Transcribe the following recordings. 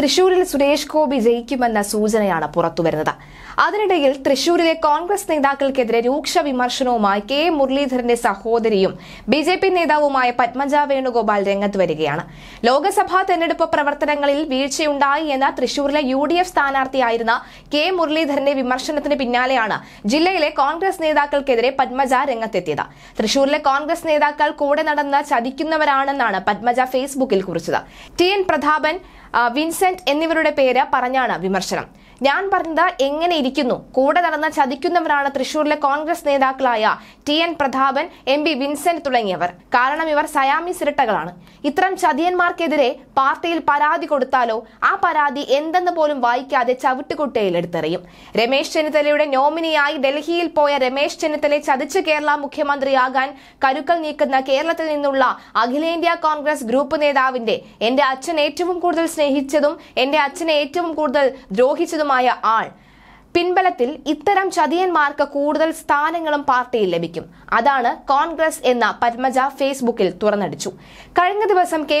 തൃശൂരിൽ സുരേഷ് ഗോപി ജയിക്കുമെന്ന സൂചനയാണ് പുറത്തുവരുന്നത്. അതിനിടയിൽ തൃശൂരിലെ കോൺഗ്രസ് നേതാക്കൾക്കെതിരെ രൂക്ഷ വിമർശനവുമായി കെ മുരളീധരന്റെ സഹോദരിയും ബി ജെ പി നേതാവുമായ പത്മജ വേണുഗോപാൽ രംഗത്ത് വരികയാണ്. ലോക്സഭാ തെരഞ്ഞെടുപ്പ് പ്രവർത്തനങ്ങളിൽ വീഴ്ചയുണ്ടായി എന്ന തൃശൂരിലെ യു ഡി എഫ് സ്ഥാനാർത്ഥിയായിരുന്ന കെ മുരളീധരന്റെ വിമർശനത്തിന് പിന്നാലെയാണ് ജില്ലയിലെ കോൺഗ്രസ് നേതാക്കൾക്കെതിരെ പത്മജ രംഗത്തെത്തിയത്. തൃശൂരിലെ കോൺഗ്രസ് നേതാക്കൾ കൂടെ നടന്ന് ചതിക്കുന്നവരാണെന്നാണ് പത്മജ ഫേസ്ബുക്കിൽ കുറിച്ചത്. ടി എൻ പ്രതാപൻ വിൻസെന്റ് എന്നിവരുടെ പേര് പറഞ്ഞാണ് വിമർശനം. ഞാൻ പറഞ്ഞത് എങ്ങനെ ഇരിക്കുന്നു? കൂടെ നടന്ന് ചതിക്കുന്നവരാണ് തൃശൂരിലെ കോൺഗ്രസ് നേതാക്കളായ T N Prathapan M P Vincent തുടങ്ങിയവർ. കാരണം ഇവർ സയാമി സിരട്ടകളാണ് ഇത്തരം ചതിയന്മാർക്കെതിരെ പാർട്ടിയിൽ പരാതി കൊടുത്താലോ ആ പരാതി എന്തെന്ന് പോലും വായിക്കാതെ ചവിട്ടുകുട്ടയിൽ എടുത്തെറിയും. രമേശ് ചെന്നിത്തലയുടെ നോമിനിയായി ഡൽഹിയിൽ പോയ രമേശ് ചെന്നിത്തലയെ ചതിച്ച് കേരള മുഖ്യമന്ത്രിയാകാൻ കരുക്കൾ നീക്കുന്ന കേരളത്തിൽ നിന്നുള്ള അഖിലേന്ത്യാ കോൺഗ്രസ് ഗ്രൂപ്പ് നേതാവിന്റെ എന്റെ അച്ഛൻ ഏറ്റവും കൂടുതൽ സ്നേഹിച്ചതും എന്റെ അച്ഛനെ ഏറ്റവും കൂടുതൽ ദ്രോഹിച്ചതുമായ ആൾ. പിൻബലത്തിൽ ഇത്തരം ചതിയന്മാർക്ക് കൂടുതൽ സ്ഥാനങ്ങളും പാർട്ടിയിൽ ലഭിക്കും. അതാണ് കോൺഗ്രസ് എന്ന പത്മജ ഫേസ്ബുക്കിൽ തുറന്നടിച്ചു. കഴിഞ്ഞ ദിവസം കെ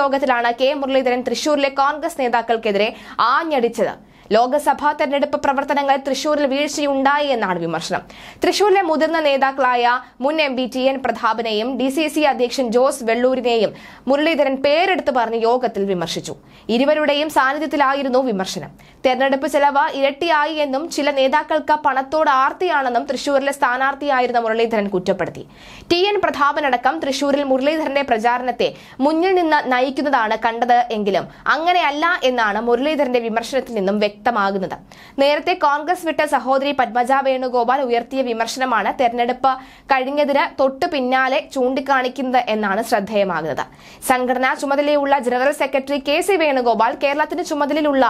യോഗത്തിലാണ് കെ മുരളീധരൻ തൃശൂരിലെ കോൺഗ്രസ് നേതാക്കൾക്കെതിരെ ആഞ്ഞടിച്ചത്. ലോക്സഭാ തെരഞ്ഞെടുപ്പ് പ്രവർത്തനങ്ങൾ തൃശൂരിൽ വീഴ്ചയുണ്ടായി എന്നാണ് വിമർശനം. തൃശൂരിലെ മുതിർന്ന നേതാക്കളായ മുൻ എം പി ടി എൻ പ്രതാപനെയും ഡി സി സി അധ്യക്ഷൻ ജോസ് വെള്ളൂരിനെയും മുരളീധരൻ പേരെടുത്ത് പറഞ്ഞ് യോഗത്തിൽ വിമർശിച്ചു. ഇരുവരുടെയും സാന്നിധ്യത്തിലായിരുന്നു വിമർശനം. തെരഞ്ഞെടുപ്പ് ചെലവ് ഇരട്ടിയായി എന്നും ചില നേതാക്കൾക്ക് പണത്തോട് ആർത്തിയാണെന്നും തൃശൂരിലെ സ്ഥാനാർത്ഥിയായിരുന്ന മുരളീധരൻ കുറ്റപ്പെടുത്തി. ടി എൻ പ്രതാപനടക്കം തൃശൂരിൽ മുരളീധരന്റെ പ്രചാരണത്തെ മുന്നിൽ നിന്ന് നയിക്കുന്നതാണ് കണ്ടത് എങ്കിലും അങ്ങനെയല്ല എന്നാണ് മുരളീധരന്റെ വിമർശനത്തിൽ നിന്നും വ്യക്തമാകുന്നത്. നേരത്തെ കോൺഗ്രസ് വിട്ട സഹോദരി പത്മജ വേണുഗോപാൽ ഉയർത്തിയ വിമർശനമാണ് തെരഞ്ഞെടുപ്പ് കഴിഞ്ഞതിന് തൊട്ടു പിന്നാലെ ചൂണ്ടിക്കാണിക്കുന്നത് എന്നാണ് ശ്രദ്ധേയമാകുന്നത്. സംഘടനാ ചുമതലയുള്ള general secretary K C Venugopal കേരളത്തിന് ചുമതലയിലുള്ള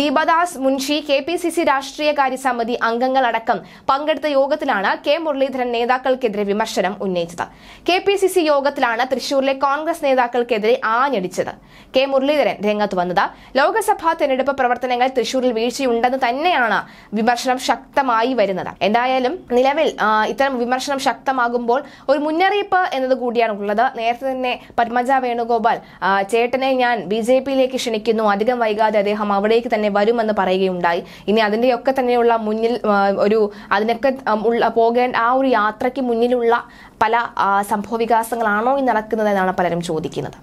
Deepadas Munshi K P C C രാഷ്ട്രീയകാര്യ സമിതി അംഗങ്ങളടക്കം പങ്കെടുത്ത യോഗത്തിലാണ് കെ മുരളീധരൻ നേതാക്കൾക്കെതിരെ വിമർശനം ഉന്നയിച്ചത്. കെ പി സി സി യോഗത്തിലാണ് തൃശൂരിലെ കോൺഗ്രസ് നേതാക്കൾക്കെതിരെ ആഞ്ഞടിച്ചത്. കെ മുരളീധരൻ രംഗത്ത് വന്നത്. ലോക്സഭാ തെരഞ്ഞെടുപ്പ് പ്രവർത്തനങ്ങൾ തൃശൂരിൽ വീഴ്ചയുണ്ടെന്ന് തന്നെയാണ് വിമർശനം ശക്തമായി വരുന്നത്. എന്തായാലും നിലവിൽ ഇത്തരം വിമർശനം ശക്തമാകുമ്പോൾ ഒരു മുന്നറിയിപ്പ് എന്നത് കൂടിയാണ് ഉള്ളത്. നേരത്തെ തന്നെ പത്മജ വേണുഗോപാൽ ചേട്ടനെ ഞാൻ ബി ജെ പിയിലേക്ക് ക്ഷണിക്കുന്നു. അധികം വൈകാതെ അദ്ദേഹം അവിടേക്ക് തന്നെ വരുമെന്ന് പറയുകയുണ്ടായി. ഇനി അതിന്റെയൊക്കെ തന്നെയുള്ള മുന്നിൽ ഒരു അതിനൊക്കെ പോകേണ്ട ആ ഒരു യാത്രയ്ക്ക് മുന്നിലുള്ള പല സംഭവ വികാസങ്ങളാണോ ഈ നടക്കുന്നത് എന്നാണ് പലരും ചോദിക്കുന്നത്.